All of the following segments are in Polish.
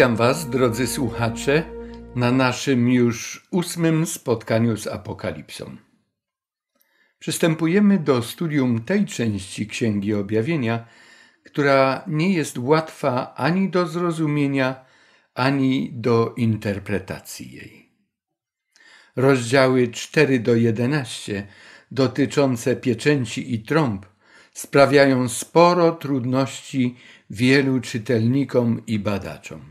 Witam Was, drodzy słuchacze, na naszym już ósmym spotkaniu z Apokalipsą. Przystępujemy do studium tej części Księgi Objawienia, która nie jest łatwa ani do zrozumienia, ani do interpretacji jej. Rozdziały 4 do 11 dotyczące pieczęci i trąb sprawiają sporo trudności wielu czytelnikom i badaczom.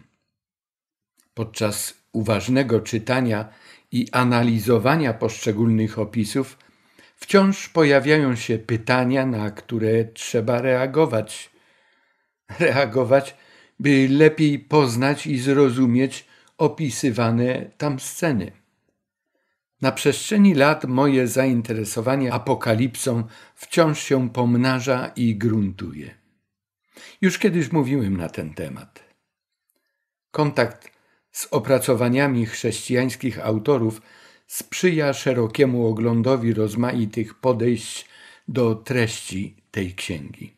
Podczas uważnego czytania i analizowania poszczególnych opisów wciąż pojawiają się pytania, na które trzeba reagować. Reagować, by lepiej poznać i zrozumieć opisywane tam sceny. Na przestrzeni lat moje zainteresowanie apokalipsą wciąż się pomnaża i gruntuje. Już kiedyś mówiłem na ten temat. Kontakt z opracowaniami chrześcijańskich autorów sprzyja szerokiemu oglądowi rozmaitych podejść do treści tej księgi.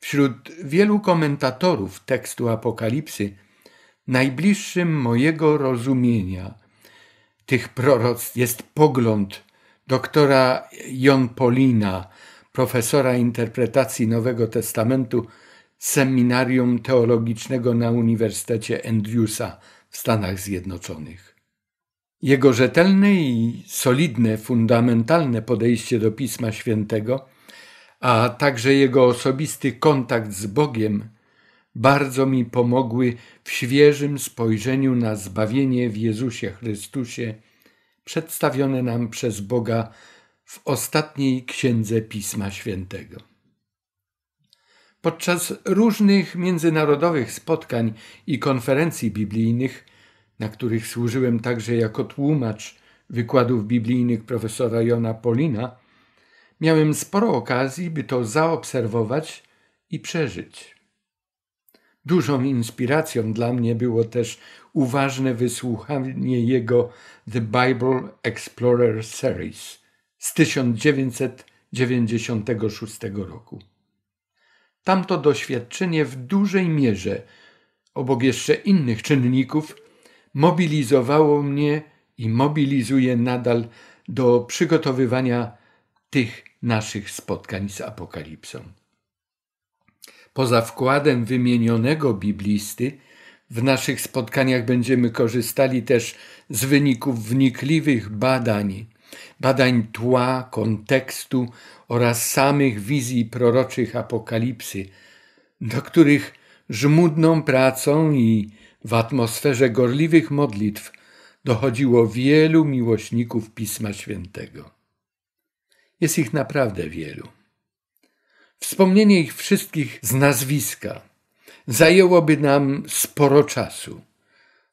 Wśród wielu komentatorów tekstu Apokalipsy najbliższym mojego rozumienia tych proroctw jest pogląd doktora Jon Polina, profesora interpretacji Nowego Testamentu Seminarium Teologicznego na Uniwersytecie Andrewsa w Stanach Zjednoczonych. Jego rzetelne i solidne, fundamentalne podejście do Pisma Świętego, a także jego osobisty kontakt z Bogiem bardzo mi pomogły w świeżym spojrzeniu na zbawienie w Jezusie Chrystusie, przedstawione nam przez Boga w ostatniej księdze Pisma Świętego. Podczas różnych międzynarodowych spotkań i konferencji biblijnych, na których służyłem także jako tłumacz wykładów biblijnych profesora Jona Polina, miałem sporo okazji, by to zaobserwować i przeżyć. Dużą inspiracją dla mnie było też uważne wysłuchanie jego The Bible Explorer Series z 1996 roku. Tamto doświadczenie w dużej mierze, obok jeszcze innych czynników, mobilizowało mnie i mobilizuje nadal do przygotowywania tych naszych spotkań z Apokalipsą. Poza wkładem wymienionego biblisty, w naszych spotkaniach będziemy korzystali też z wyników wnikliwych badań, badań tła, kontekstu oraz samych wizji proroczych apokalipsy, do których żmudną pracą i w atmosferze gorliwych modlitw dochodziło wielu miłośników Pisma Świętego. Jest ich naprawdę wielu. Wspomnienie ich wszystkich z nazwiska zajęłoby nam sporo czasu.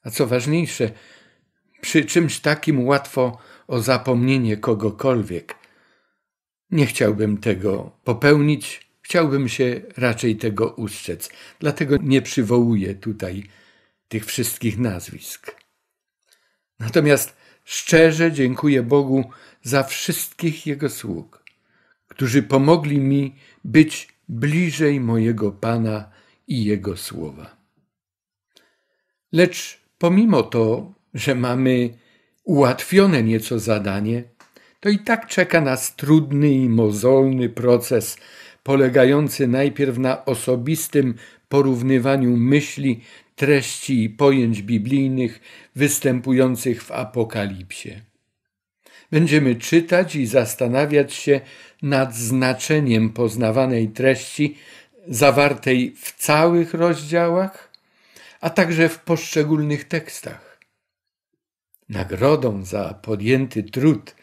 A co ważniejsze, przy czymś takim łatwo o zapomnienie kogokolwiek. Nie chciałbym tego popełnić, chciałbym się raczej tego ustrzec. Dlatego nie przywołuję tutaj tych wszystkich nazwisk. Natomiast szczerze dziękuję Bogu za wszystkich Jego sług, którzy pomogli mi być bliżej mojego Pana i Jego słowa. Lecz pomimo to, że mamy ułatwione nieco zadanie, to i tak czeka nas trudny i mozolny proces, polegający najpierw na osobistym porównywaniu myśli, treści i pojęć biblijnych występujących w Apokalipsie. Będziemy czytać i zastanawiać się nad znaczeniem poznawanej treści zawartej w całych rozdziałach, a także w poszczególnych tekstach. Nagrodą za podjęty trud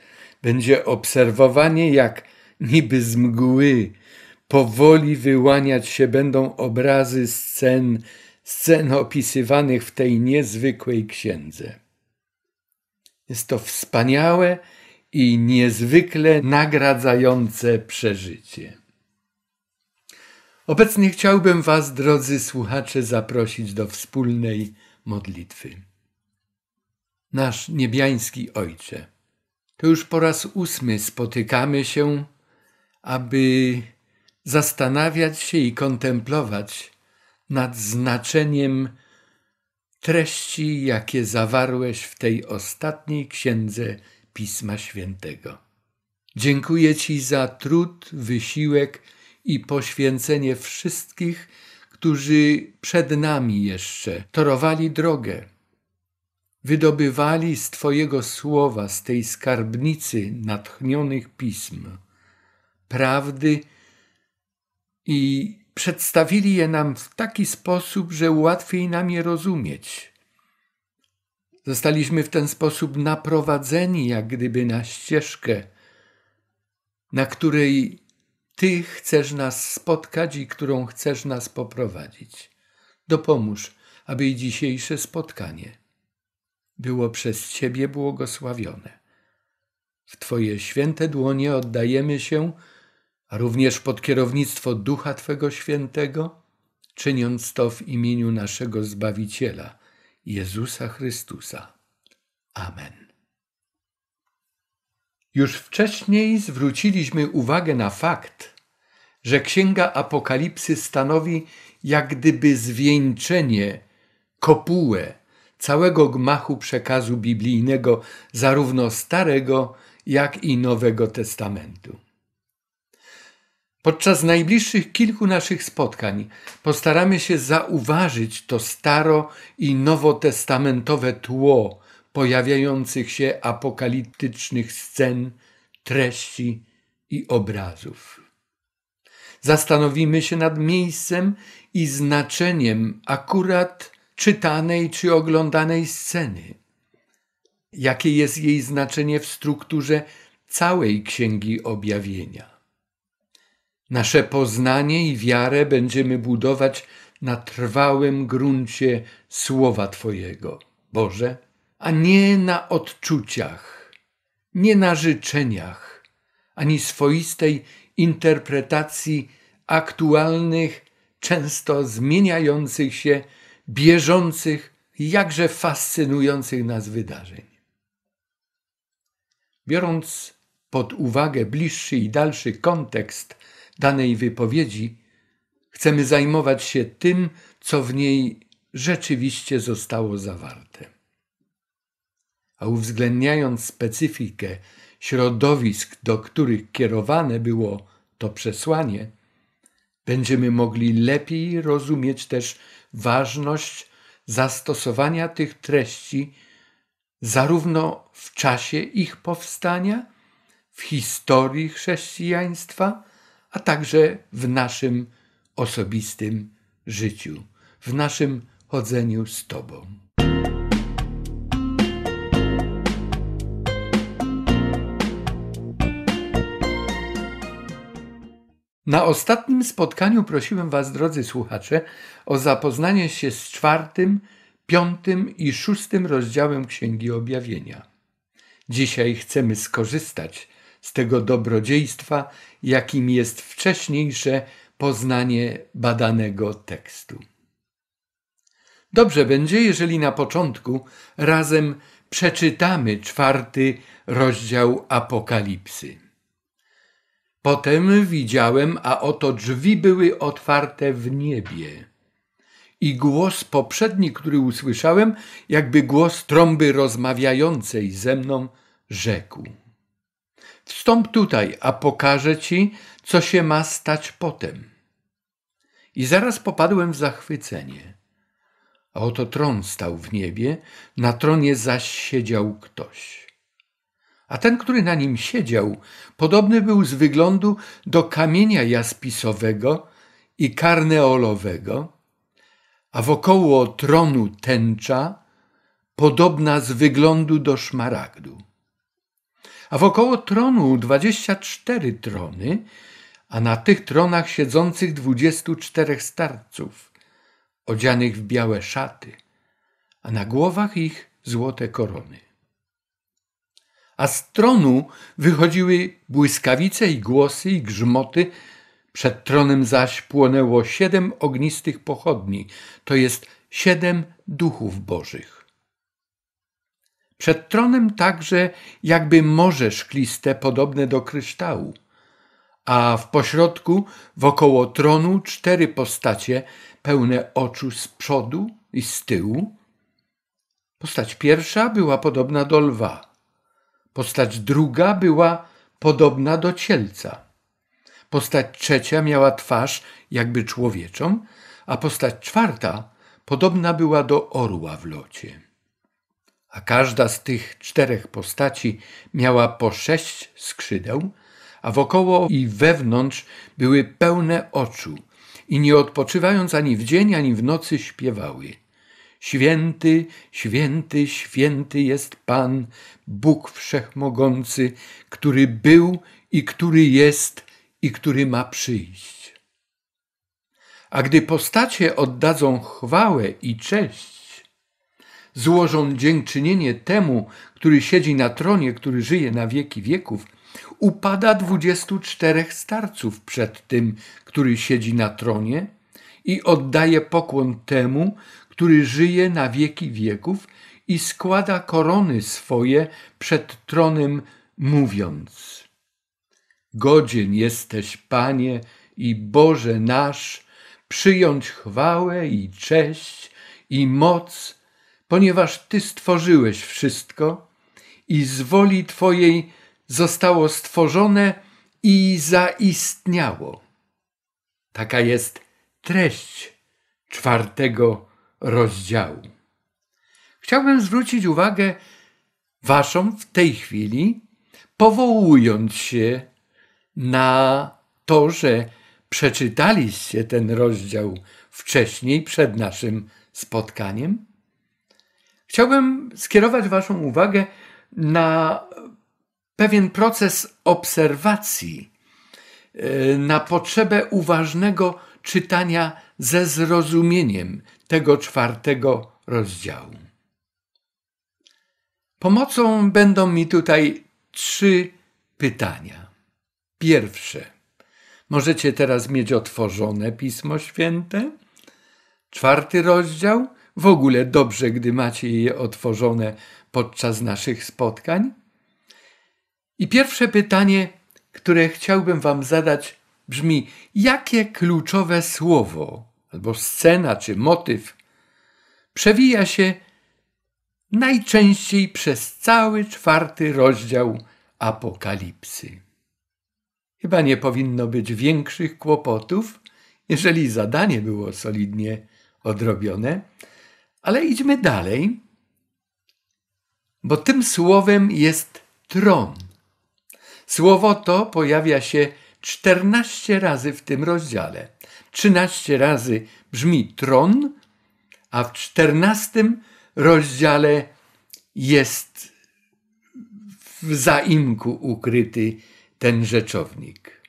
będzie obserwowanie, jak niby z mgły powoli wyłaniać się będą obrazy scen, scen opisywanych w tej niezwykłej księdze. Jest to wspaniałe i niezwykle nagradzające przeżycie. Obecnie chciałbym Was, drodzy słuchacze, zaprosić do wspólnej modlitwy nasz niebiański Ojcze. To już po raz ósmy spotykamy się, aby zastanawiać się i kontemplować nad znaczeniem treści, jakie zawarłeś w tej ostatniej księdze Pisma Świętego. Dziękuję Ci za trud, wysiłek i poświęcenie wszystkich, którzy przed nami jeszcze torowali drogę, wydobywali z Twojego słowa, z tej skarbnicy natchnionych pism, prawdy i przedstawili je nam w taki sposób, że łatwiej nam je rozumieć. Zostaliśmy w ten sposób naprowadzeni, jak gdyby na ścieżkę, na której Ty chcesz nas spotkać i którą chcesz nas poprowadzić. Dopomóż, aby dzisiejsze spotkanie było przez Ciebie błogosławione. W Twoje święte dłonie oddajemy się, a również pod kierownictwo Ducha Twego Świętego, czyniąc to w imieniu naszego Zbawiciela, Jezusa Chrystusa. Amen. Już wcześniej zwróciliśmy uwagę na fakt, że Księga Apokalipsy stanowi jak gdyby zwieńczenie, kopułę całego gmachu przekazu biblijnego, zarówno Starego, jak i Nowego Testamentu. Podczas najbliższych kilku naszych spotkań postaramy się zauważyć to staro i nowotestamentowe tło pojawiających się apokaliptycznych scen, treści i obrazów. Zastanowimy się nad miejscem i znaczeniem akurat czytanej czy oglądanej sceny. Jakie jest jej znaczenie w strukturze całej Księgi Objawienia? Nasze poznanie i wiarę będziemy budować na trwałym gruncie Słowa Twojego, Boże, a nie na odczuciach, nie na życzeniach, ani swoistej interpretacji aktualnych, często zmieniających się, bieżących, jakże fascynujących nas wydarzeń. Biorąc pod uwagę bliższy i dalszy kontekst danej wypowiedzi, chcemy zajmować się tym, co w niej rzeczywiście zostało zawarte. A uwzględniając specyfikę środowisk, do których kierowane było to przesłanie, będziemy mogli lepiej rozumieć też ważność zastosowania tych treści zarówno w czasie ich powstania, w historii chrześcijaństwa, a także w naszym osobistym życiu, w naszym chodzeniu z Tobą. Na ostatnim spotkaniu prosiłem Was, drodzy słuchacze, o zapoznanie się z czwartym, piątym i szóstym rozdziałem Księgi Objawienia. Dzisiaj chcemy skorzystać z tego dobrodziejstwa, jakim jest wcześniejsze poznanie badanego tekstu. Dobrze będzie, jeżeli na początku razem przeczytamy czwarty rozdział Apokalipsy. Potem widziałem, a oto drzwi były otwarte w niebie. I głos poprzedni, który usłyszałem, jakby głos trąby rozmawiającej ze mną, rzekł: Wstąp tutaj, a pokażę ci, co się ma stać potem. I zaraz popadłem w zachwycenie. A oto tron stał w niebie, na tronie zaś siedział ktoś. A ten, który na nim siedział, podobny był z wyglądu do kamienia jaspisowego i karneolowego, a wokoło tronu tęcza, podobna z wyglądu do szmaragdu a wokoło tronu dwadzieścia cztery trony, a na tych tronach siedzących dwudziestu czterech starców, odzianych w białe szaty, a na głowach ich złote korony. A z tronu wychodziły błyskawice i głosy i grzmoty, przed tronem zaś płonęło siedem ognistych pochodni, to jest siedem duchów bożych. Przed tronem także jakby morze szkliste podobne do kryształu, a w pośrodku wokoło tronu cztery postacie pełne oczu z przodu i z tyłu Postać pierwsza była podobna do lwa. Postać druga była podobna do cielca. Postać trzecia miała twarz jakby człowieczą, a postać czwarta podobna była do orła w locie. A każda z tych czterech postaci miała po sześć skrzydeł, a wokoło i wewnątrz były pełne oczu i nie odpoczywając ani w dzień, ani w nocy śpiewały. Święty, święty, święty jest Pan, Bóg Wszechmogący, który był i który jest i który ma przyjść. A gdy postacie oddadzą chwałę i cześć, złożą dziękczynienie temu, który siedzi na tronie, który żyje na wieki wieków, upada dwudziestu czterech starców przed tym, który siedzi na tronie i oddaje pokłon temu, który żyje na wieki wieków i składa korony swoje przed tronem, mówiąc: Godzien jesteś, Panie i Boże nasz, przyjąć chwałę i cześć i moc, ponieważ Ty stworzyłeś wszystko i z woli Twojej zostało stworzone i zaistniało. Taka jest treść czwartego rozdziału. Chciałbym zwrócić uwagę Waszą w tej chwili, powołując się na to, że przeczytaliście ten rozdział wcześniej, przed naszym spotkaniem. Chciałbym skierować Waszą uwagę na pewien proces obserwacji, e, na potrzebę uważnego czytania ze zrozumieniem tego czwartego rozdziału. Pomocą będą mi tutaj trzy pytania. Pierwsze. Możecie teraz mieć otworzone Pismo Święte. Czwarty rozdział. W ogóle dobrze, gdy macie je otworzone podczas naszych spotkań. I pierwsze pytanie, które chciałbym Wam zadać, brzmi: jakie kluczowe słowo, albo scena czy motyw przewija się najczęściej przez cały czwarty rozdział Apokalipsy? Chyba nie powinno być większych kłopotów, jeżeli zadanie było solidnie odrobione, ale idźmy dalej, bo tym słowem jest tron. Słowo to pojawia się 14 razy w tym rozdziale. 13 razy brzmi tron, a w 14 rozdziale jest w zaimku ukryty ten rzeczownik.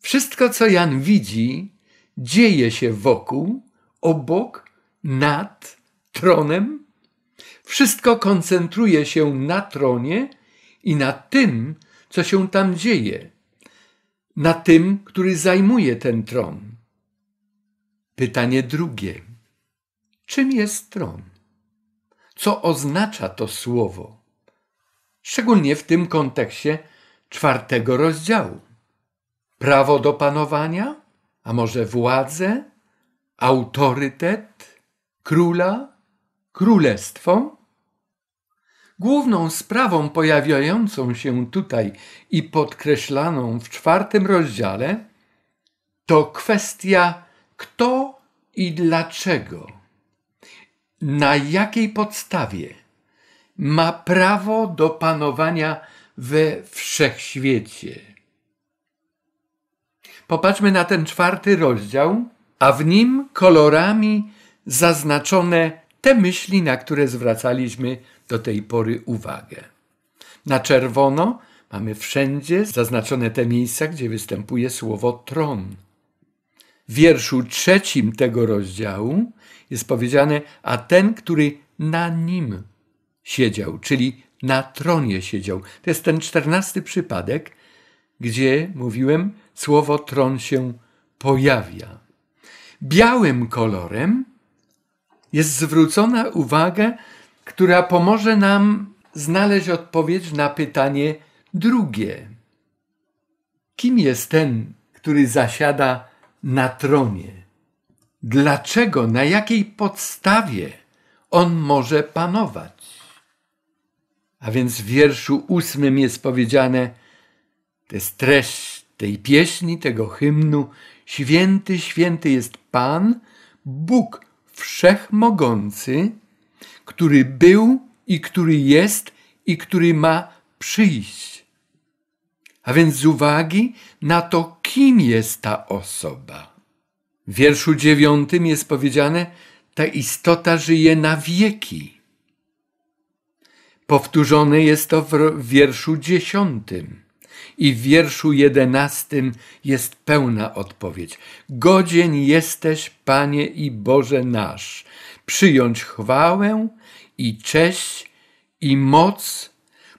Wszystko, co Jan widzi, dzieje się wokół, obok, nad tronem. Wszystko koncentruje się na tronie i na tym, co się tam dzieje, na tym, który zajmuje ten tron. Pytanie drugie. Czym jest tron? Co oznacza to słowo? Szczególnie w tym kontekście czwartego rozdziału. Prawo do panowania, a może władzę, autorytet, króla, królestwo? Główną sprawą pojawiającą się tutaj i podkreślaną w czwartym rozdziale to kwestia kto i dlaczego, na jakiej podstawie ma prawo do panowania we wszechświecie. Popatrzmy na ten czwarty rozdział, a w nim kolorami zaznaczone te myśli, na które zwracaliśmy do tej pory uwagę. Na czerwono mamy wszędzie zaznaczone te miejsca, gdzie występuje słowo tron. W wierszu trzecim tego rozdziału jest powiedziane, a ten, który na nim siedział, czyli na tronie siedział. To jest ten czternasty przypadek, gdzie, mówiłem, słowo tron się pojawia. Białym kolorem jest zwrócona uwaga która pomoże nam znaleźć odpowiedź na pytanie drugie. Kim jest ten, który zasiada na tronie? Dlaczego, na jakiej podstawie on może panować. A więc w wierszu ósmym jest powiedziane, to jest treść tej pieśni, tego hymnu, święty, święty jest Pan, Bóg Wszechmogący, który był i który jest i który ma przyjść. A więc z uwagi na to, kim jest ta osoba. W wierszu dziewiątym jest powiedziane, ta istota żyje na wieki. Powtórzone jest to w wierszu dziesiątym. I w wierszu jedenastym jest pełna odpowiedź. Godzien jesteś, Panie i Boże nasz, przyjąć chwałę i cześć i moc,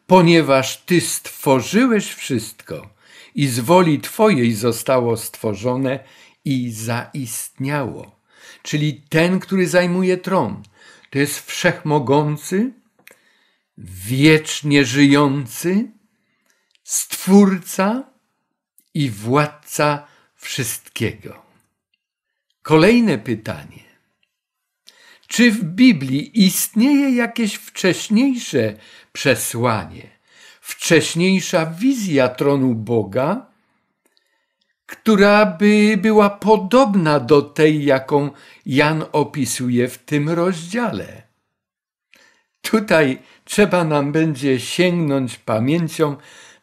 ponieważ Ty stworzyłeś wszystko i z woli Twojej zostało stworzone i zaistniało. Czyli ten, który zajmuje tron, to jest wszechmogący, wiecznie żyjący, Stwórca i władca wszystkiego. Kolejne pytanie. Czy w Biblii istnieje jakieś wcześniejsze przesłanie, wcześniejsza wizja tronu Boga, która by była podobna do tej, jaką Jan opisuje w tym rozdziale? Tutaj trzeba nam będzie sięgnąć pamięcią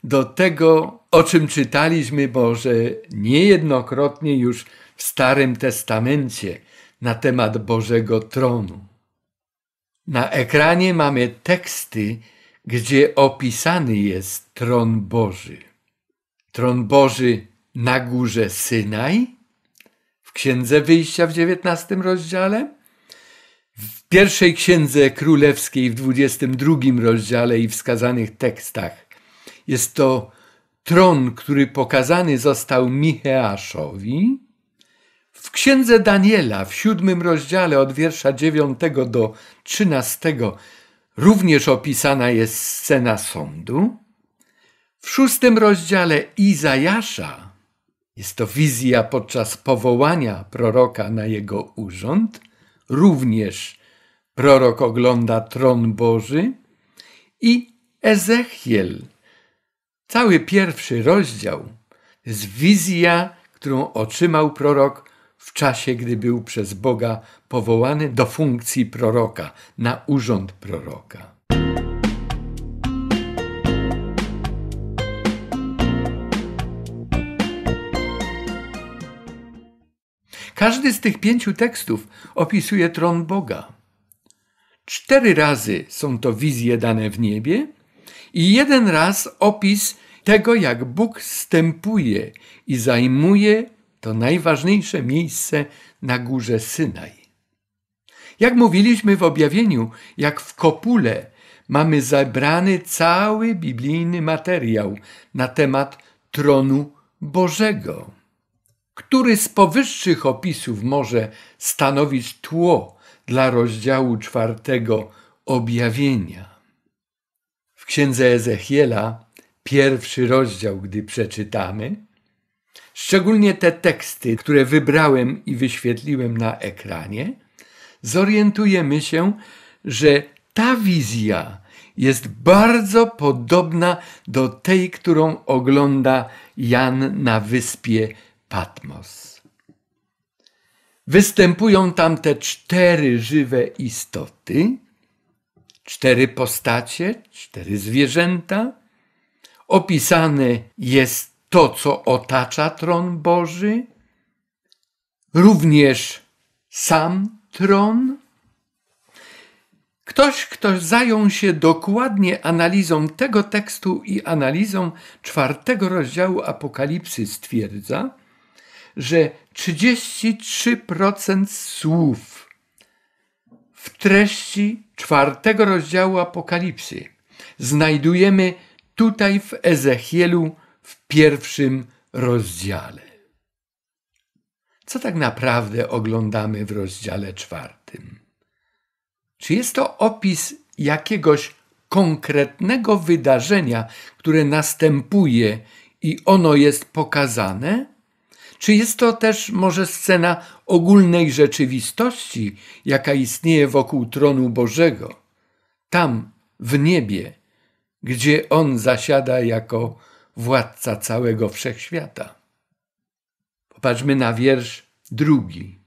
do tego, o czym czytaliśmy może niejednokrotnie już w Starym Testamencie na temat Bożego Tronu. Na ekranie mamy teksty, gdzie opisany jest tron Boży. Tron Boży na górze Synaj, w Księdze Wyjścia w XIX rozdziale, w pierwszej Księdze Królewskiej w 22 rozdziale i wskazanych tekstach jest to tron, który pokazany został Micheaszowi. W księdze Daniela w siódmym rozdziale od wiersza dziewiątego do trzynastego również opisana jest scena sądu. W szóstym rozdziale Izajasza jest to wizja podczas powołania proroka na jego urząd. Również prorok ogląda tron Boży i Ezechiel Cały pierwszy rozdział jest wizja, którą otrzymał prorok w czasie, gdy był przez Boga powołany do funkcji proroka, na urząd proroka. Każdy z tych pięciu tekstów opisuje tron Boga. Cztery razy są to wizje dane w niebie i jeden raz opis tego, jak Bóg stępuje i zajmuje to najważniejsze miejsce na górze Synaj. Jak mówiliśmy w objawieniu, jak w kopule mamy zebrany cały biblijny materiał na temat tronu Bożego. Który z powyższych opisów może stanowić tło dla rozdziału czwartego objawienia? W księdze Ezechiela pierwszy rozdział, gdy przeczytamy, szczególnie te teksty, które wybrałem i wyświetliłem na ekranie, zorientujemy się, że ta wizja jest bardzo podobna do tej, którą ogląda Jan na wyspie Patmos. Występują tam te cztery żywe istoty, cztery postacie, cztery zwierzęta, opisane jest to, co otacza tron Boży, również sam tron. Ktoś, kto zajął się dokładnie analizą tego tekstu i analizą czwartego rozdziału Apokalipsy, stwierdza, że 33% słów w treści czwartego rozdziału Apokalipsy znajdujemy tutaj w Ezechielu w pierwszym rozdziale. Co tak naprawdę oglądamy w rozdziale czwartym? Czy jest to opis jakiegoś konkretnego wydarzenia, które następuje i ono jest pokazane? Czy jest to też może scena ogólnej rzeczywistości, jaka istnieje wokół tronu Bożego, tam w niebie, gdzie On zasiada jako władca całego wszechświata? Popatrzmy na wiersz drugi.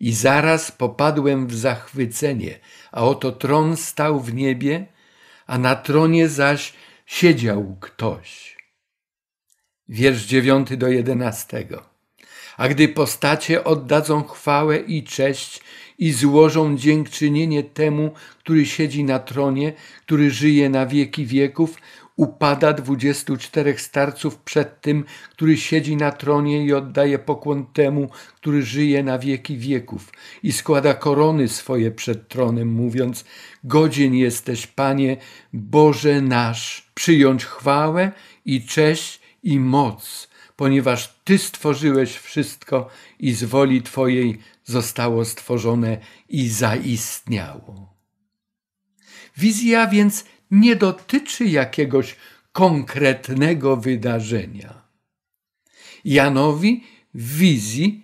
I zaraz popadłem w zachwycenie, a oto tron stał w niebie, a na tronie zaś siedział ktoś. Wiersz dziewiąty do jedenastego. A gdy postacie oddadzą chwałę i cześć i złożą dziękczynienie temu, który siedzi na tronie, który żyje na wieki wieków, upada dwudziestu czterech starców przed tym, który siedzi na tronie i oddaje pokłon temu, który żyje na wieki wieków i składa korony swoje przed tronem, mówiąc, godzien jesteś, Panie, Boże nasz, przyjąć chwałę i cześć i moc, ponieważ Ty stworzyłeś wszystko i z woli Twojej zostało stworzone i zaistniało. Wizja więc nie dotyczy jakiegoś konkretnego wydarzenia. Janowi w wizji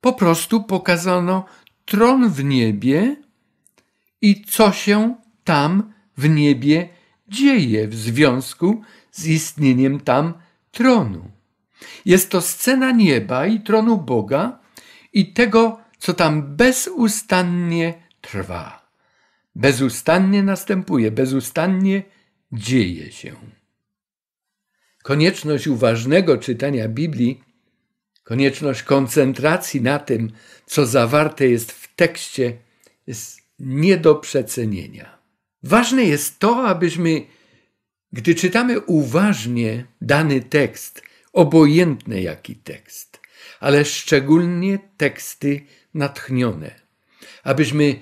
po prostu pokazano tron w niebie i co się tam w niebie dzieje w związku z istnieniem tam tronu. Jest to scena nieba i tronu Boga i tego, co tam bezustannie trwa bezustannie następuje, bezustannie dzieje się. Konieczność uważnego czytania Biblii, konieczność koncentracji na tym, co zawarte jest w tekście, jest nie do przecenienia. Ważne jest to, abyśmy, gdy czytamy uważnie dany tekst, obojętny jaki tekst, ale szczególnie teksty natchnione, abyśmy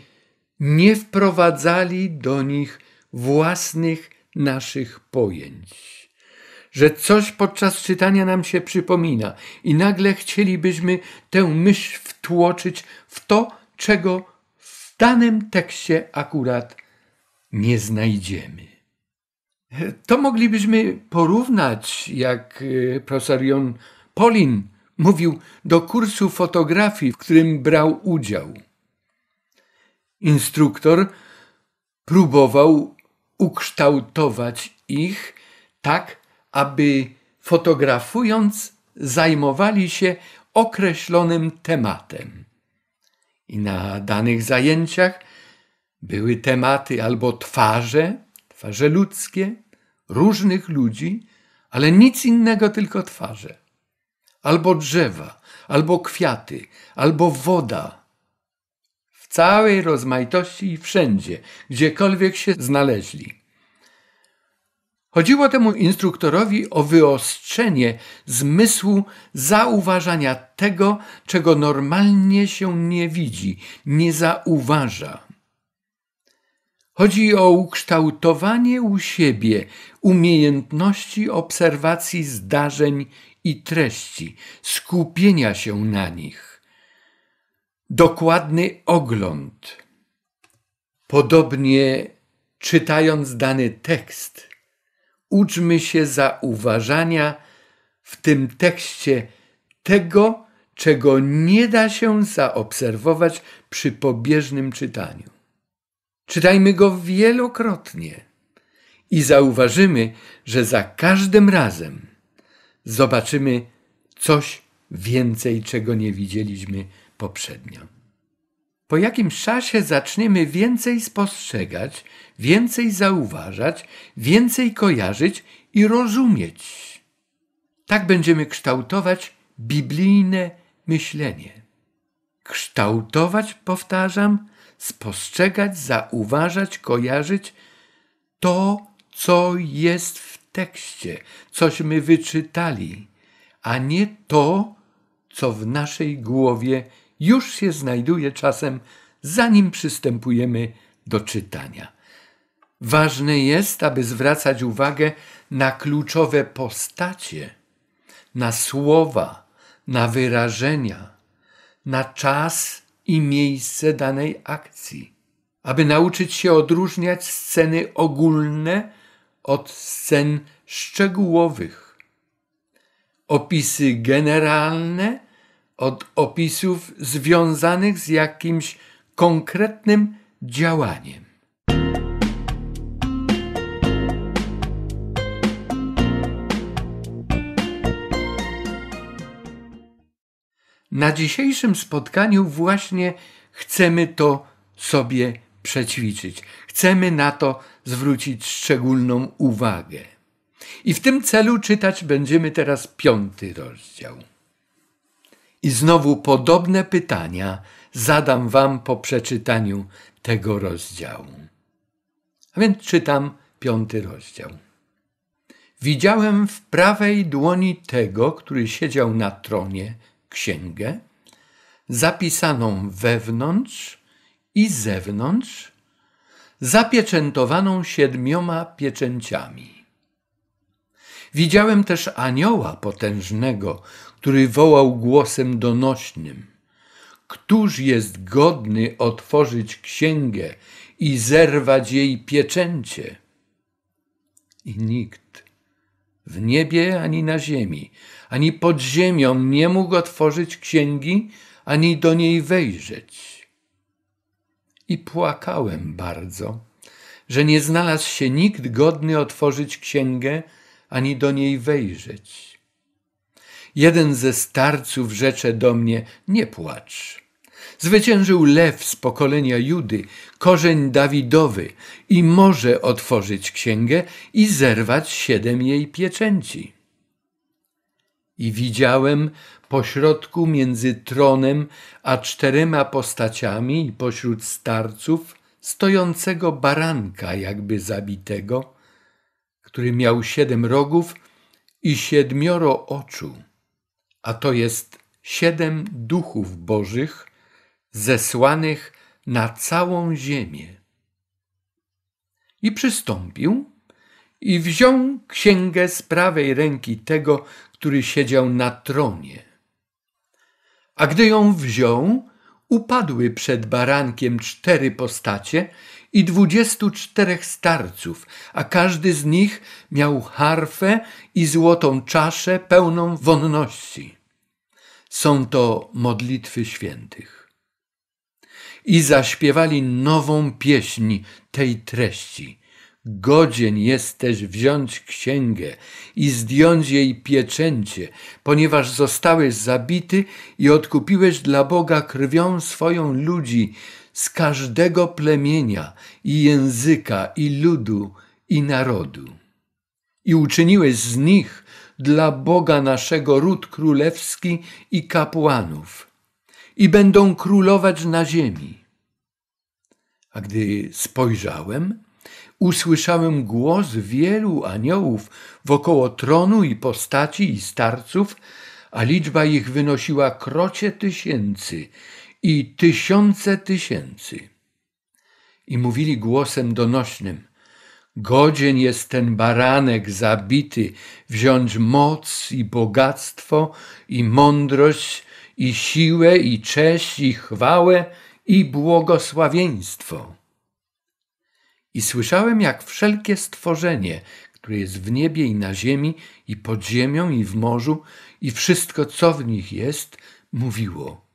nie wprowadzali do nich własnych naszych pojęć. Że coś podczas czytania nam się przypomina i nagle chcielibyśmy tę myśl wtłoczyć w to, czego w danym tekście akurat nie znajdziemy. To moglibyśmy porównać, jak e, profesor Jon Polin mówił, do kursu fotografii, w którym brał udział. Instruktor próbował ukształtować ich tak, aby fotografując zajmowali się określonym tematem. I na danych zajęciach były tematy albo twarze, twarze ludzkie, różnych ludzi, ale nic innego, tylko twarze. Albo drzewa, albo kwiaty, albo woda, całej rozmaitości i wszędzie, gdziekolwiek się znaleźli. Chodziło temu instruktorowi o wyostrzenie zmysłu zauważania tego, czego normalnie się nie widzi, nie zauważa. Chodzi o ukształtowanie u siebie umiejętności obserwacji zdarzeń i treści, skupienia się na nich dokładny ogląd. Podobnie czytając dany tekst, uczmy się zauważania w tym tekście tego, czego nie da się zaobserwować przy pobieżnym czytaniu. Czytajmy go wielokrotnie i zauważymy, że za każdym razem zobaczymy coś więcej, czego nie widzieliśmy poprzednio. Po jakimś czasie zaczniemy więcej spostrzegać, więcej zauważać, więcej kojarzyć i rozumieć. Tak będziemy kształtować biblijne myślenie. Kształtować, powtarzam, spostrzegać, zauważać, kojarzyć to, co jest w tekście, cośmy wyczytali, a nie to, co w naszej głowie już się znajduje czasem, zanim przystępujemy do czytania. Ważne jest, aby zwracać uwagę na kluczowe postacie, na słowa, na wyrażenia, na czas i miejsce danej akcji, aby nauczyć się odróżniać sceny ogólne od scen szczegółowych. Opisy generalne od opisów związanych z jakimś konkretnym działaniem. Na dzisiejszym spotkaniu właśnie chcemy to sobie przećwiczyć. Chcemy na to zwrócić szczególną uwagę. I w tym celu czytać będziemy teraz piąty rozdział. I znowu podobne pytania zadam Wam po przeczytaniu tego rozdziału. A więc czytam piąty rozdział. Widziałem w prawej dłoni tego, który siedział na tronie, księgę, zapisaną wewnątrz i zewnątrz, zapieczętowaną siedmioma pieczęciami. Widziałem też anioła potężnego, który wołał głosem donośnym: Któż jest godny otworzyć księgę i zerwać jej pieczęcie? I nikt w niebie ani na ziemi, ani pod ziemią nie mógł otworzyć księgi, ani do niej wejrzeć. I płakałem bardzo, że nie znalazł się nikt godny otworzyć księgę, ani do niej wejrzeć. Jeden ze starców rzecze do mnie: Nie płacz. Zwyciężył lew z pokolenia Judy, korzeń Dawidowy, i może otworzyć księgę i zerwać siedem jej pieczęci. I widziałem pośrodku między tronem a czterema postaciami i pośród starców stojącego baranka jakby zabitego, który miał siedem rogów i siedmioro oczu, a to jest siedem duchów bożych zesłanych na całą ziemię. I przystąpił i wziął księgę z prawej ręki tego, który siedział na tronie. A gdy ją wziął, upadły przed barankiem cztery postacie i dwudziestu czterech starców, a każdy z nich miał harfę i złotą czaszę pełną wonności. Są to modlitwy świętych. I zaśpiewali nową pieśń tej treści – Godzien jesteś wziąć księgę i zdjąć jej pieczęcie, ponieważ zostałeś zabity i odkupiłeś dla Boga krwią swoją ludzi z każdego plemienia i języka i ludu i narodu. I uczyniłeś z nich dla Boga naszego ród królewski i kapłanów, i będą królować na ziemi. A gdy spojrzałem, usłyszałem głos wielu aniołów wokoło tronu i postaci i starców, a liczba ich wynosiła krocie tysięcy i tysiące tysięcy. I mówili głosem donośnym: Godzien jest ten baranek zabity wziąć moc i bogactwo, i mądrość, i siłę, i cześć, i chwałę, i błogosławieństwo. I słyszałem, jak wszelkie stworzenie, które jest w niebie i na ziemi, i pod ziemią, i w morzu, i wszystko, co w nich jest, mówiło: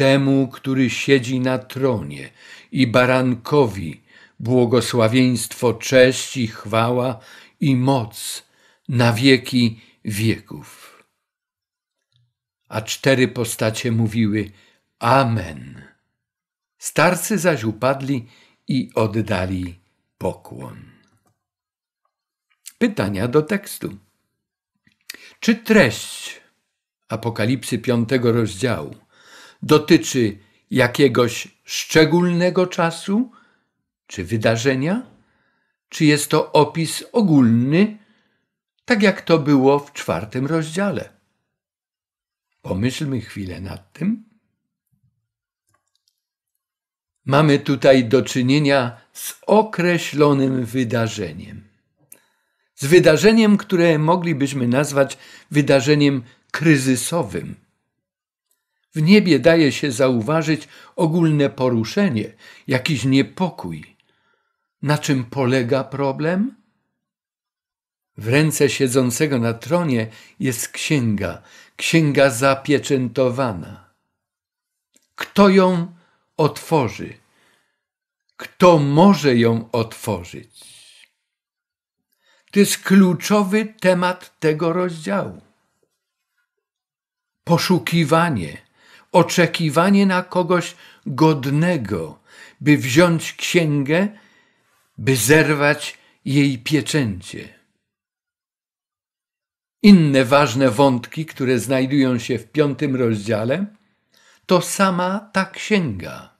Temu, który siedzi na tronie, i barankowi, błogosławieństwo, cześć i chwała i moc na wieki wieków. A cztery postacie mówiły: Amen. Starcy zaś upadli i oddali pokłon. Pytania do tekstu. Czy treść Apokalipsy piątego rozdziału dotyczy jakiegoś szczególnego czasu czy wydarzenia, czy jest to opis ogólny, tak jak to było w czwartym rozdziale? Pomyślmy chwilę nad tym. Mamy tutaj do czynienia z określonym wydarzeniem. Z wydarzeniem, które moglibyśmy nazwać wydarzeniem kryzysowym. W niebie daje się zauważyć ogólne poruszenie, jakiś niepokój. Na czym polega problem? w ręce siedzącego na tronie jest księga, księga zapieczętowana. Kto ją otworzy? Kto może ją otworzyć? To jest kluczowy temat tego rozdziału. Poszukiwanie, oczekiwanie na kogoś godnego, by wziąć księgę, by zerwać jej pieczęcie. Inne ważne wątki, które znajdują się w piątym rozdziale, to sama ta księga.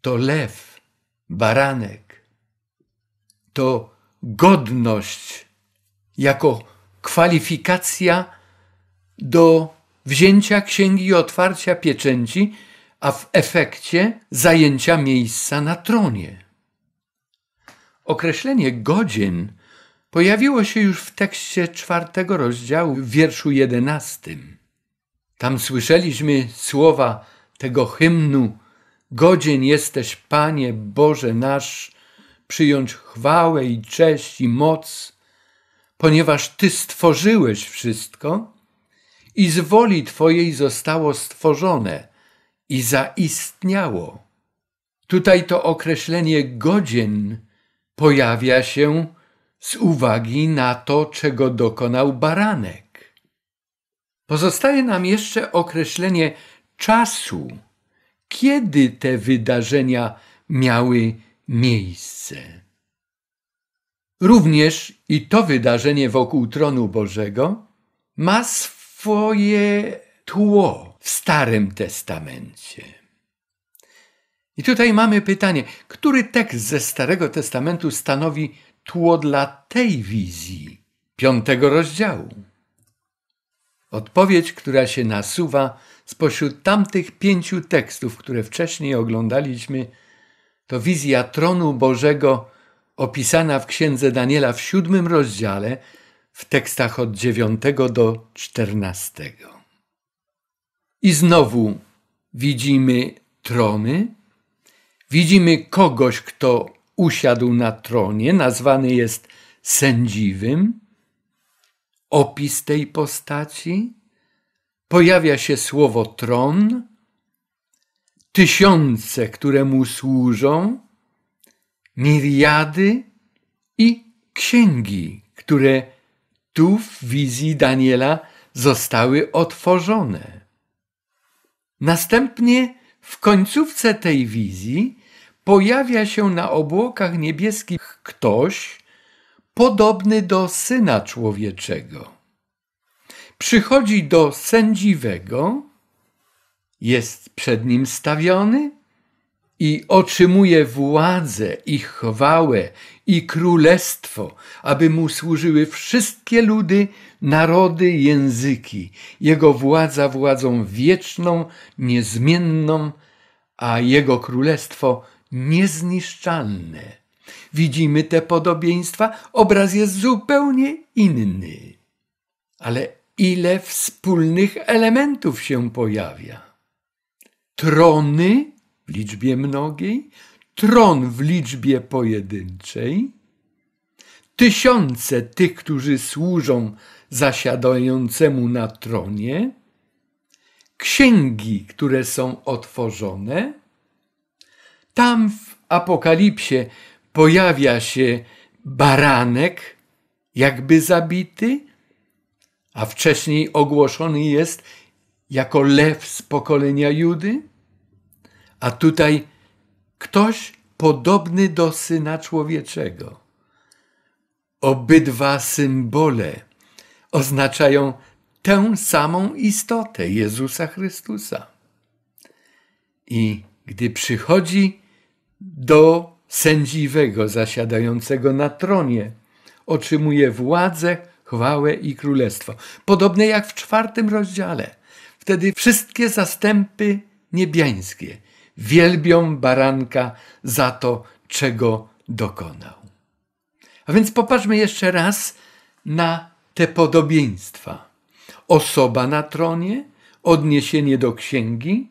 To lew, baranek. To godność jako kwalifikacja do wzięcia księgi i otwarcia pieczęci, a w efekcie zajęcia miejsca na tronie. Określenie godzin pojawiło się już w tekście czwartego rozdziału, w wierszu jedenastym. Tam słyszeliśmy słowa tego hymnu: Godzien jesteś, Panie Boże nasz, przyjąć chwałę i cześć i moc, ponieważ Ty stworzyłeś wszystko i z woli Twojej zostało stworzone i zaistniało. Tutaj to określenie godzien pojawia się z uwagi na to, czego dokonał baranek. Pozostaje nam jeszcze określenie czasu, kiedy te wydarzenia miały miejsce. Również i to wydarzenie wokół tronu Bożego ma swoje tło w Starym Testamencie. I tutaj mamy pytanie, który tekst ze Starego Testamentu stanowi tło dla tej wizji piątego rozdziału? Odpowiedź, która się nasuwa spośród tamtych pięciu tekstów, które wcześniej oglądaliśmy, to wizja tronu Bożego opisana w księdze Daniela w siódmym rozdziale, w tekstach od dziewiątego do czternastego. I znowu widzimy trony, widzimy kogoś, kto usiadł na tronie, nazwany jest sędziwym. Opis tej postaci pojawia się słowo tron, tysiące, które mu służą, miriady i księgi, które tu w wizji Daniela zostały otworzone. Następnie w końcówce tej wizji pojawia się na obłokach niebieskich ktoś podobny do syna człowieczego. Przychodzi do sędziwego, jest przed nim stawiony i otrzymuje władzę i chwałę i królestwo, aby mu służyły wszystkie ludy, narody, języki. Jego władza władzą wieczną, niezmienną, a jego królestwo niezniszczalne. Widzimy te podobieństwa, obraz jest zupełnie inny. Ale ile wspólnych elementów się pojawia? Trony w liczbie mnogiej, tron w liczbie pojedynczej, tysiące tych, którzy służą zasiadającemu na tronie, księgi, które są otworzone. Tam w Apokalipsie pojawia się baranek, jakby zabity, a wcześniej ogłoszony jest jako lew z pokolenia Judy. A tutaj ktoś podobny do syna człowieczego. Obydwa symbole oznaczają tę samą istotę Jezusa Chrystusa. I gdy przychodzi do sędziwego zasiadającego na tronie, otrzymuje władzę, chwałę i królestwo. Podobne jak w czwartym rozdziale. Wtedy wszystkie zastępy niebiańskie wielbią baranka za to, czego dokonał. A więc popatrzmy jeszcze raz na te podobieństwa. Osoba na tronie, odniesienie do księgi.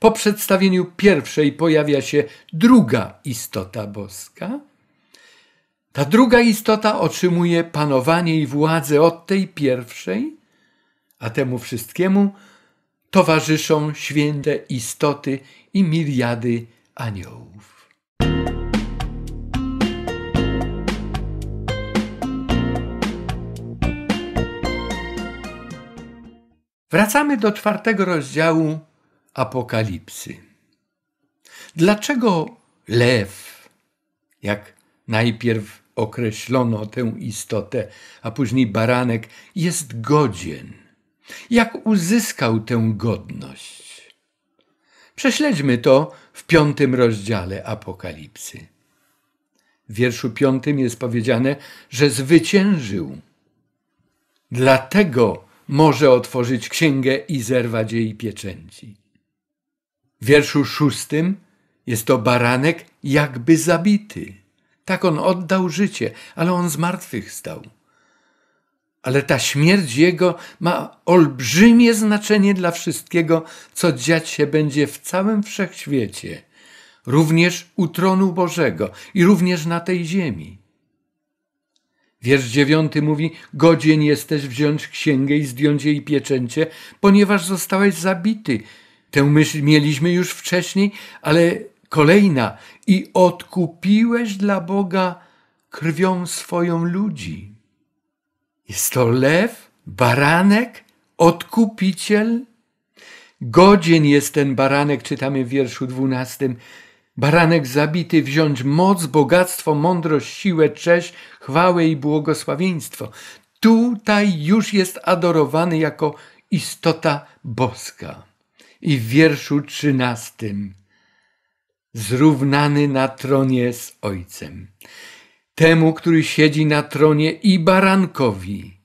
Po przedstawieniu pierwszej pojawia się druga istota boska. Ta druga istota otrzymuje panowanie i władzę od tej pierwszej, a temu wszystkiemu towarzyszą święte istoty i miliady aniołów. Wracamy do czwartego rozdziału Apokalipsy. Dlaczego lew, jak najpierw określono tę istotę, a później baranek, jest godzien? Jak uzyskał tę godność? Prześledźmy to w piątym rozdziale Apokalipsy. W wierszu piątym jest powiedziane, że zwyciężył. Dlatego może otworzyć księgę i zerwać jej pieczęci. W wierszu szóstym jest to baranek jakby zabity. Tak on oddał życie, ale on zmartwychwstał. Ale ta śmierć jego ma olbrzymie znaczenie dla wszystkiego, co dziać się będzie w całym wszechświecie, również u tronu Bożego i również na tej ziemi. Wiersz dziewiąty mówi: Godzien jesteś wziąć księgę i zdjąć jej pieczęcie, ponieważ zostałeś zabity. Tę myśl mieliśmy już wcześniej, ale kolejna: I odkupiłeś dla Boga krwią swoją ludzi. Jest to lew, baranek, odkupiciel. Godzien jest ten baranek, czytamy w wierszu dwunastym. Baranek zabity wziąć moc, bogactwo, mądrość, siłę, cześć, chwałę i błogosławieństwo. Tutaj już jest adorowany jako istota boska. I w wierszu trzynastym zrównany na tronie z Ojcem. Temu, który siedzi na tronie i barankowi.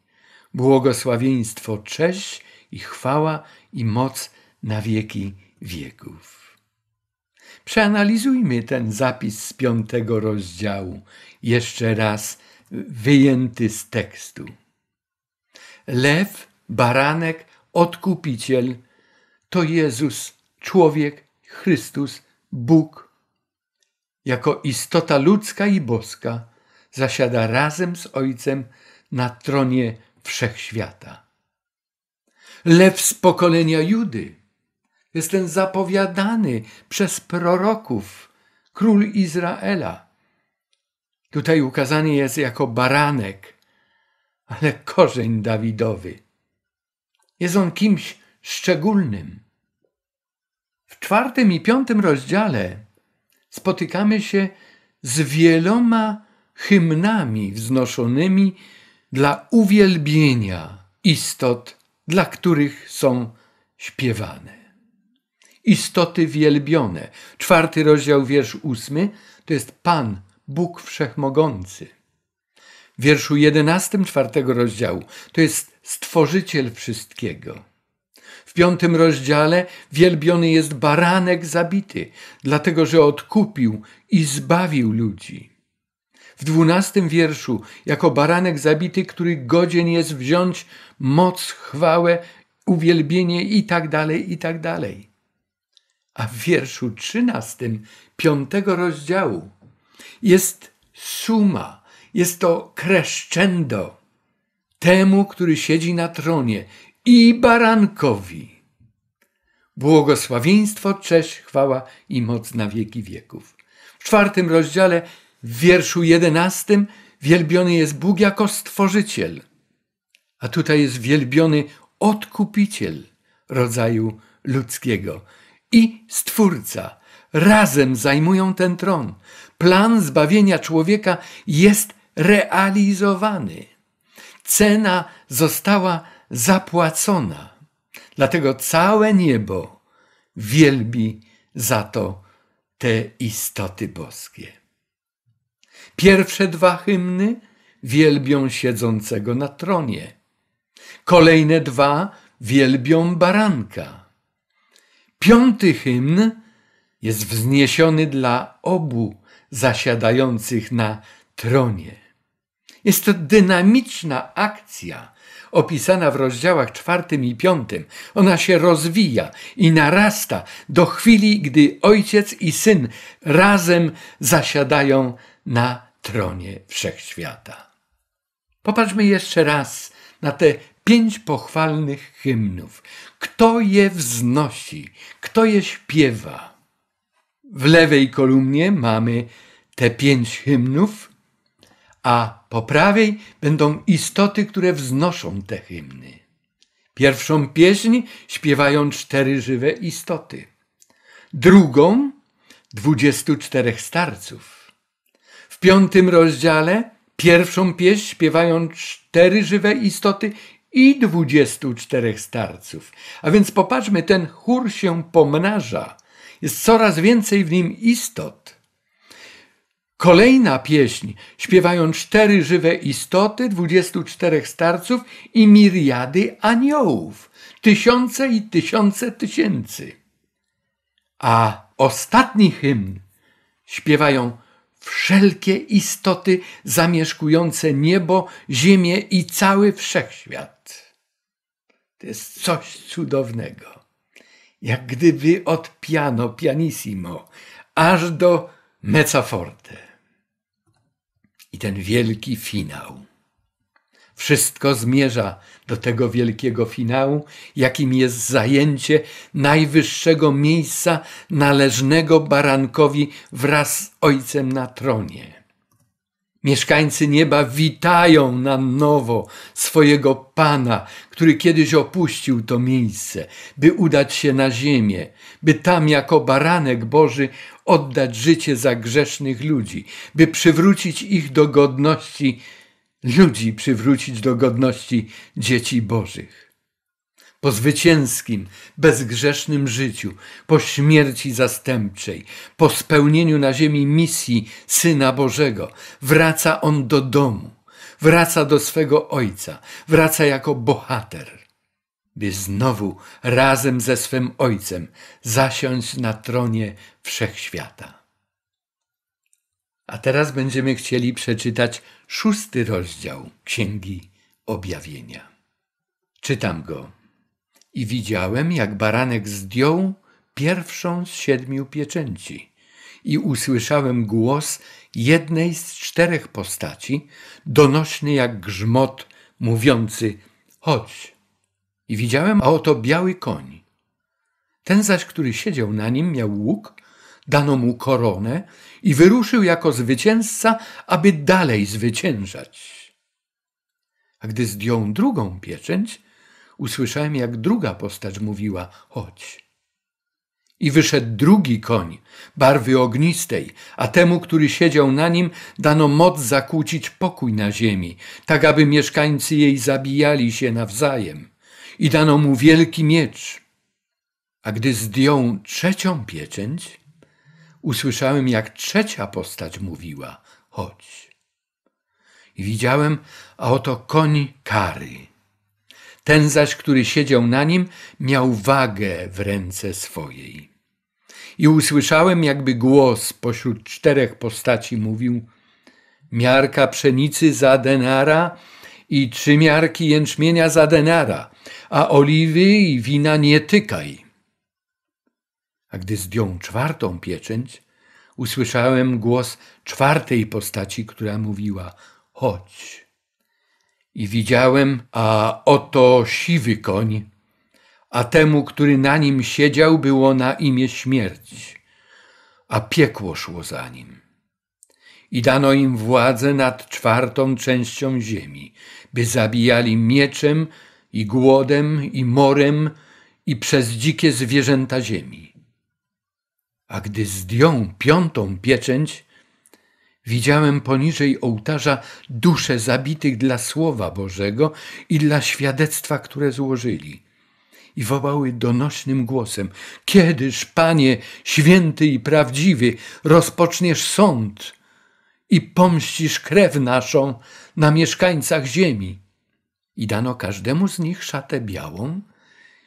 Błogosławieństwo, cześć i chwała i moc na wieki wieków. Przeanalizujmy ten zapis z piątego rozdziału, jeszcze raz wyjęty z tekstu. Lew, baranek, odkupiciel to Jezus, człowiek, Chrystus, Bóg. Jako istota ludzka i boska zasiada razem z Ojcem na tronie wszechświata. Lew z pokolenia Judy jest ten zapowiadany przez proroków król Izraela. Tutaj ukazany jest jako baranek, ale korzeń Dawidowy. Jest on kimś szczególnym. W czwartym i piątym rozdziale spotykamy się z wieloma hymnami wznoszonymi dla uwielbienia istot, dla których są śpiewane istoty wielbione. Czwarty rozdział, wiersz ósmy, to jest Pan, Bóg Wszechmogący. W wierszu jedenastym czwartego rozdziału to jest Stworzyciel wszystkiego. W piątym rozdziale wielbiony jest baranek zabity, dlatego że odkupił i zbawił ludzi. W dwunastym wierszu, jako baranek zabity, który godzien jest wziąć moc, chwałę, uwielbienie i tak dalej, i tak dalej a w wierszu trzynastym piątego rozdziału jest suma, jest to crescendo temu, który siedzi na tronie i barankowi. Błogosławieństwo, cześć, chwała i moc na wieki wieków. W czwartym rozdziale, w wierszu jedenastym, wielbiony jest Bóg jako stworzyciel, a tutaj jest wielbiony odkupiciel rodzaju ludzkiego i Stwórca razem zajmują ten tron. Plan zbawienia człowieka jest realizowany. Cena została zapłacona. Dlatego całe niebo wielbi za to te istoty boskie. Pierwsze dwa hymny wielbią siedzącego na tronie. Kolejne dwa wielbią baranka. Piąty hymn jest wzniesiony dla obu zasiadających na tronie. Jest to dynamiczna akcja opisana w rozdziałach czwartym i piątym. Ona się rozwija i narasta do chwili, gdy ojciec i syn razem zasiadają na tronie wszechświata. Popatrzmy jeszcze raz na te pięć pochwalnych hymnów. Kto je wznosi, kto je śpiewa? W lewej kolumnie mamy te pięć hymnów, a po prawej będą istoty, które wznoszą te hymny. Pierwszą pieśń śpiewają cztery żywe istoty. Drugą dwudziestu czterech starców. Piątym rozdziale pierwszą pieśń śpiewają cztery żywe istoty i dwudziestu czterech starców. A więc popatrzmy, ten chór się pomnaża. Jest coraz więcej w nim istot. Kolejna pieśń śpiewają cztery żywe istoty, dwudziestu czterech starców i miriady aniołów, tysiące i tysiące tysięcy. A ostatni hymn śpiewają wszelkie istoty zamieszkujące niebo, ziemię i cały wszechświat. To jest coś cudownego. Jak gdyby od piano, pianissimo, aż do mezza forte i ten wielki finał. Wszystko zmierza do tego wielkiego finału, jakim jest zajęcie najwyższego miejsca należnego barankowi wraz z Ojcem na tronie. Mieszkańcy nieba witają na nowo swojego Pana, który kiedyś opuścił to miejsce, by udać się na ziemię, by tam jako baranek Boży oddać życie za grzesznych ludzi, by przywrócić ich do godności, ludzi przywrócić do godności dzieci Bożych po zwycięskim, bezgrzesznym życiu, po śmierci zastępczej, po spełnieniu na ziemi misji Syna Bożego, wraca on do domu, wraca do swego Ojca, wraca jako bohater, by znowu razem ze swym Ojcem zasiąść na tronie wszechświata. A teraz będziemy chcieli przeczytać szósty rozdział Księgi Objawienia. Czytam go i widziałem, jak baranek zdjął pierwszą z siedmiu pieczęci i usłyszałem głos jednej z czterech postaci, donośny jak grzmot, mówiący chodź. I widziałem, a oto biały koń. Ten zaś, który siedział na nim, miał łuk, dano mu koronę i wyruszył jako zwycięzca, aby dalej zwyciężać. A gdy zdjął drugą pieczęć, usłyszałem, jak druga postać mówiła: Chodź. I wyszedł drugi koń, barwy ognistej, a temu, który siedział na nim, dano moc zakłócić pokój na ziemi, tak aby mieszkańcy jej zabijali się nawzajem. I dano mu wielki miecz. A gdy zdjął trzecią pieczęć, usłyszałem, jak trzecia postać mówiła: Chodź. I widziałem, a oto koń kary ten zaś, który siedział na nim, miał wagę w ręce swojej. I usłyszałem, jakby głos pośród czterech postaci mówił: Miarka pszenicy za denara i trzy miarki jęczmienia za denara, a oliwy i wina nie tykaj. A gdy zdjął czwartą pieczęć, usłyszałem głos czwartej postaci, która mówiła: Chodź. I widziałem, a oto siwy koń, a temu, który na nim siedział, było na imię śmierć, a piekło szło za nim. I dano im władzę nad czwartą częścią ziemi, by zabijali mieczem i głodem i morem i przez dzikie zwierzęta ziemi. A gdy zdjął piątą pieczęć, Widziałem poniżej ołtarza dusze zabitych dla Słowa Bożego i dla świadectwa, które złożyli. I wołały donośnym głosem: Kiedyż, Panie, święty i prawdziwy, rozpoczniesz sąd i pomścisz krew naszą na mieszkańcach ziemi? I dano każdemu z nich szatę białą,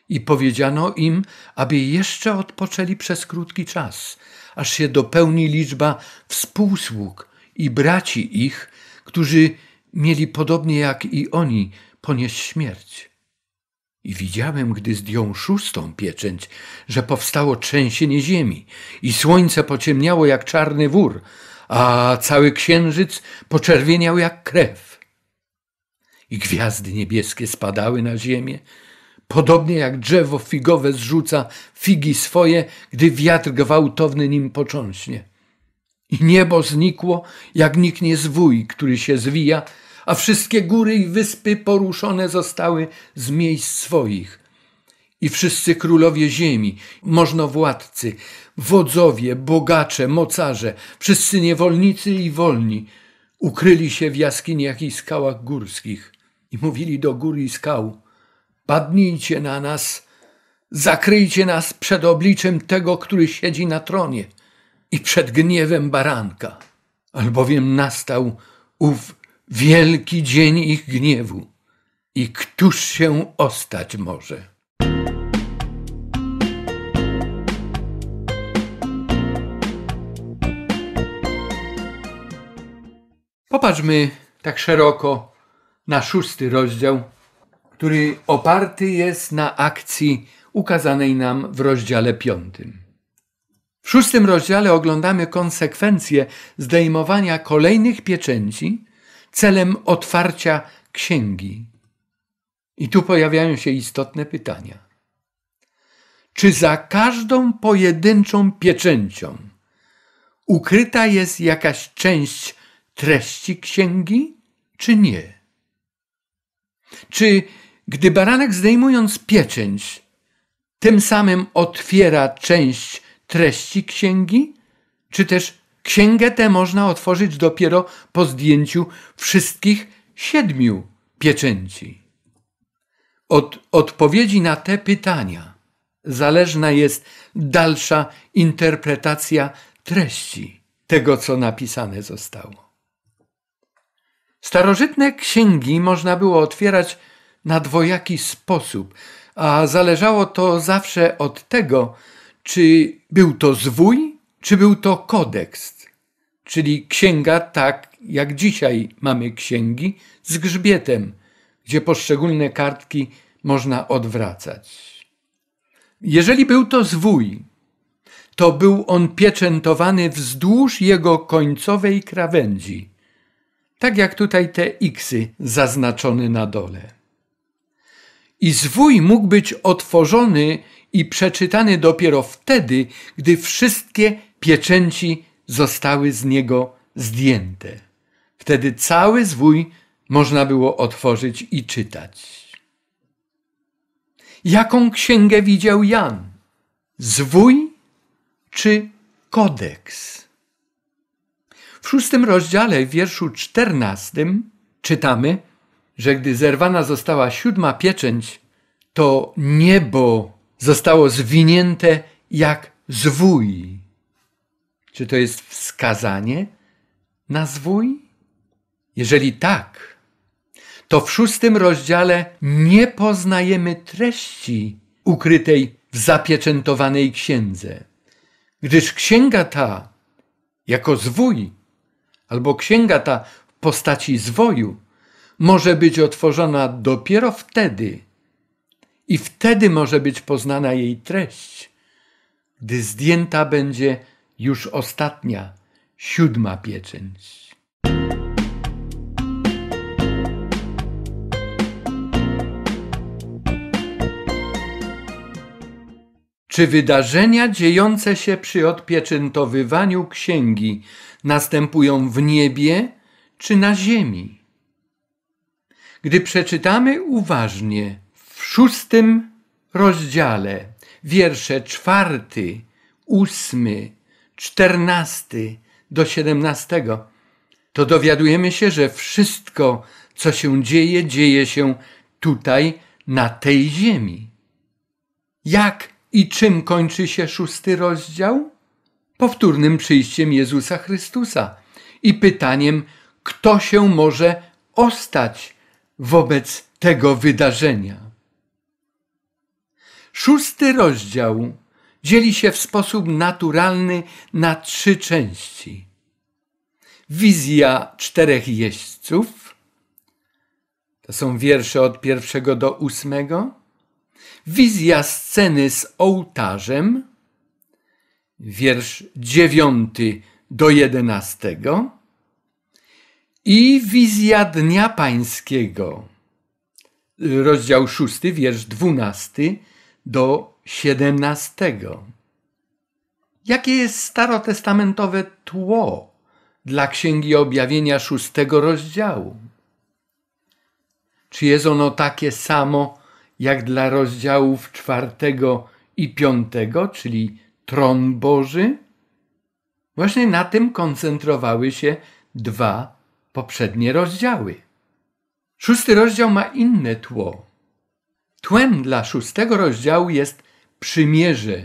i powiedziano im, aby jeszcze odpoczęli przez krótki czas, aż się dopełni liczba współsług i braci ich, którzy mieli podobnie jak i oni ponieść śmierć. I widziałem, gdy zdjął szóstą pieczęć, że powstało trzęsienie ziemi i słońce pociemniało jak czarny wór, a cały księżyc poczerwieniał jak krew. I gwiazdy niebieskie spadały na ziemię, podobnie jak drzewo figowe zrzuca figi swoje, gdy wiatr gwałtowny nim począśnie. I niebo znikło, jak niknie zwój, który się zwija, a wszystkie góry i wyspy poruszone zostały z miejsc swoich. I wszyscy królowie ziemi, możnowładcy, wodzowie, bogacze, mocarze, wszyscy niewolnicy i wolni, ukryli się w jaskiniach i skałach górskich i mówili do gór i skał: Padnijcie na nas, zakryjcie nas przed obliczem tego, który siedzi na tronie i przed gniewem baranka, albowiem nastał ów wielki dzień ich gniewu. I któż się ostać może? Popatrzmy tak szeroko na szósty rozdział, który oparty jest na akcji ukazanej nam w rozdziale piątym. W szóstym rozdziale oglądamy konsekwencje zdejmowania kolejnych pieczęci celem otwarcia księgi. I tu pojawiają się istotne pytania. Czy za każdą pojedynczą pieczęcią ukryta jest jakaś część treści księgi, czy nie? Czy gdy baranek zdejmując pieczęć, tym samym otwiera część treści księgi, czy też księgę tę można otworzyć dopiero po zdjęciu wszystkich siedmiu pieczęci? Od odpowiedzi na te pytania zależna jest dalsza interpretacja treści tego, co napisane zostało. Starożytne księgi można było otwierać na dwojaki sposób, a zależało to zawsze od tego, czy był to zwój, czy był to kodeks, czyli księga tak jak dzisiaj mamy księgi z grzbietem, gdzie poszczególne kartki można odwracać. Jeżeli był to zwój, to był on pieczętowany wzdłuż jego końcowej krawędzi – tak jak tutaj te xy zaznaczone na dole. I zwój mógł być otworzony i przeczytany dopiero wtedy, gdy wszystkie pieczęci zostały z niego zdjęte. Wtedy cały zwój można było otworzyć i czytać. Jaką księgę widział Jan? Zwój czy kodeks? W szóstym rozdziale, w wierszu czternastym, czytamy, że gdy zerwana została siódma pieczęć, to niebo zostało zwinięte jak zwój. Czy to jest wskazanie na zwój? Jeżeli tak, to w szóstym rozdziale nie poznajemy treści ukrytej w zapieczętowanej księdze, gdyż księga ta, jako zwój, albo księga ta w postaci zwoju może być otworzona dopiero wtedy i wtedy może być poznana jej treść, gdy zdjęta będzie już ostatnia, siódma pieczęć. Czy wydarzenia dziejące się przy odpieczętowywaniu księgi następują w niebie czy na ziemi? Gdy przeczytamy uważnie w szóstym rozdziale wiersze czwarty, ósmy, czternasty do siedemnastego, to dowiadujemy się, że wszystko, co się dzieje, dzieje się tutaj, na tej ziemi. Jak i czym kończy się szósty rozdział? Powtórnym przyjściem Jezusa Chrystusa i pytaniem, kto się może ostać wobec tego wydarzenia. Szósty rozdział dzieli się w sposób naturalny na trzy części. Wizja czterech jeźdźców, to są wiersze od pierwszego do ósmego Wizja sceny z ołtarzem, wiersz dziewiąty do 11 i wizja Dnia Pańskiego, rozdział 6, wiersz 12 do 17. Jakie jest starotestamentowe tło dla Księgi Objawienia szóstego rozdziału? Czy jest ono takie samo jak dla rozdziałów czwartego i piątego, czyli tron Boży? Właśnie na tym koncentrowały się dwa poprzednie rozdziały. Szósty rozdział ma inne tło. Tłem dla szóstego rozdziału jest przymierze,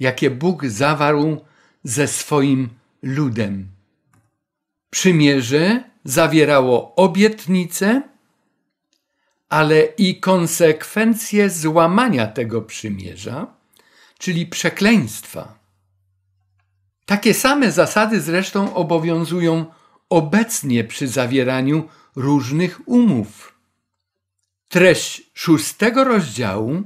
jakie Bóg zawarł ze swoim ludem. Przymierze zawierało obietnice, ale i konsekwencje złamania tego przymierza, czyli przekleństwa. Takie same zasady zresztą obowiązują obecnie przy zawieraniu różnych umów. Treść szóstego rozdziału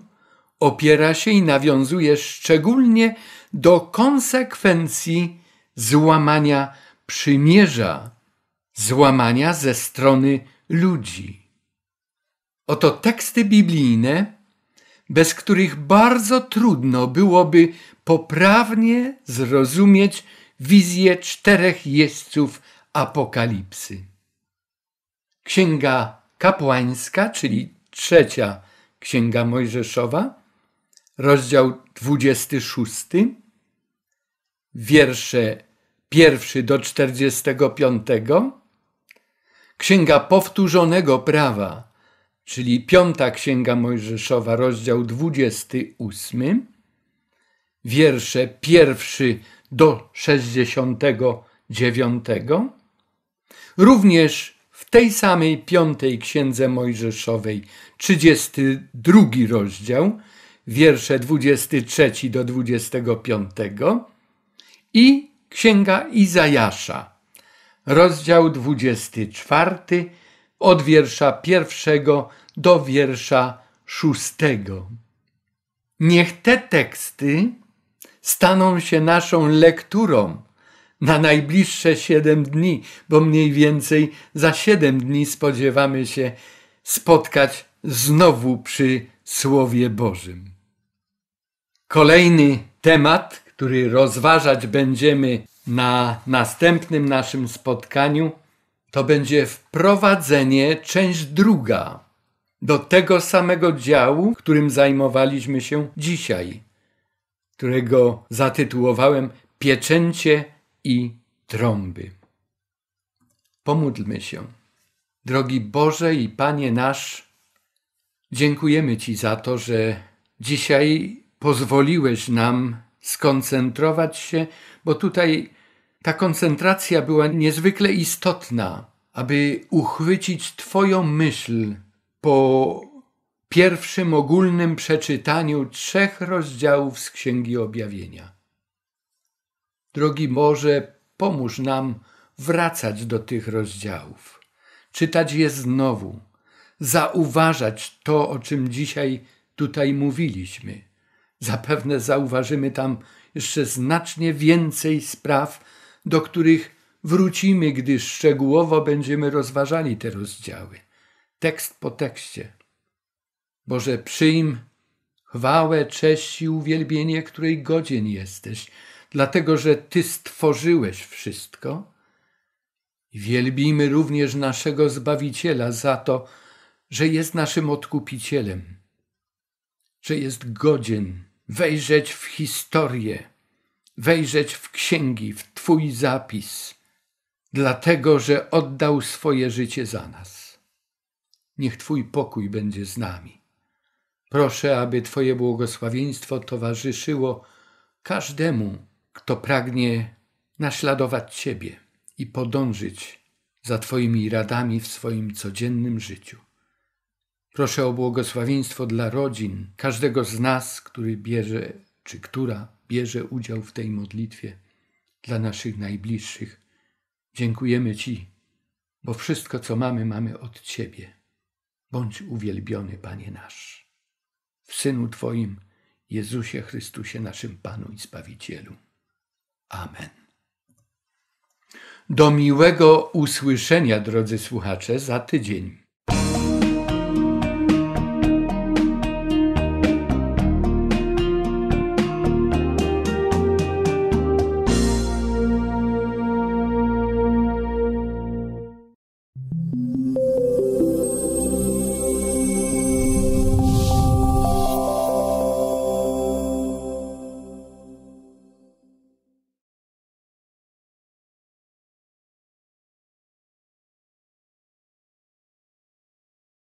opiera się i nawiązuje szczególnie do konsekwencji złamania przymierza, złamania ze strony ludzi. Oto teksty biblijne, bez których bardzo trudno byłoby poprawnie zrozumieć wizję czterech jeźdźców apokalipsy. Księga kapłańska, czyli trzecia księga Mojżeszowa, rozdział 26, wiersze pierwszy do 45, księga powtórzonego prawa, czyli piąta księga Mojżeszowa, rozdział 28, wiersze pierwszy do 69, również w tej samej piątej księdze Mojżeszowej, 32 rozdział, wiersze 23 do 25 i księga Izajasza, rozdział 24, od wiersza pierwszego do wiersza szóstego. Niech te teksty staną się naszą lekturą na najbliższe siedem dni, bo mniej więcej za siedem dni spodziewamy się spotkać znowu przy Słowie Bożym. Kolejny temat, który rozważać będziemy na następnym naszym spotkaniu, to będzie wprowadzenie, część druga, do tego samego działu, którym zajmowaliśmy się dzisiaj, którego zatytułowałem Pieczęcie i trąby. Pomódlmy się. Drogi Boże i Panie nasz, dziękujemy Ci za to, że dzisiaj pozwoliłeś nam skoncentrować się, bo tutaj ta koncentracja była niezwykle istotna, aby uchwycić Twoją myśl po pierwszym ogólnym przeczytaniu trzech rozdziałów z Księgi Objawienia. Drogi Boże, pomóż nam wracać do tych rozdziałów, czytać je znowu, zauważać to, o czym dzisiaj tutaj mówiliśmy. Zapewne zauważymy tam jeszcze znacznie więcej spraw, do których wrócimy, gdy szczegółowo będziemy rozważali te rozdziały, tekst po tekście. Boże, przyjm chwałę, cześć i uwielbienie, której godzien jesteś, dlatego że Ty stworzyłeś wszystko. Wielbimy również naszego Zbawiciela za to, że jest naszym odkupicielem, że jest godzien wejrzeć w historię, wejrzeć w księgi, w Twój zapis, dlatego że oddał swoje życie za nas. Niech Twój pokój będzie z nami. Proszę, aby Twoje błogosławieństwo towarzyszyło każdemu, kto pragnie naśladować Ciebie i podążyć za Twoimi radami w swoim codziennym życiu. Proszę o błogosławieństwo dla rodzin, każdego z nas, który bierze, czy która bierze udział w tej modlitwie, dla naszych najbliższych. Dziękujemy Ci, bo wszystko, co mamy, mamy od Ciebie. Bądź uwielbiony, Panie nasz. W Synu Twoim, Jezusie Chrystusie, naszym Panu i Zbawicielu. Amen. Do miłego usłyszenia, drodzy słuchacze, za tydzień.